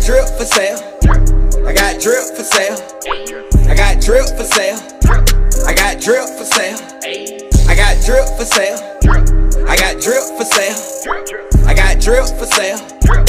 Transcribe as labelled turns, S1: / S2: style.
S1: got drip for sale. I got drip for sale. I got drip for sale. I got drip for sale. I got drip for sale. I got drip for sale. I got drip for sale.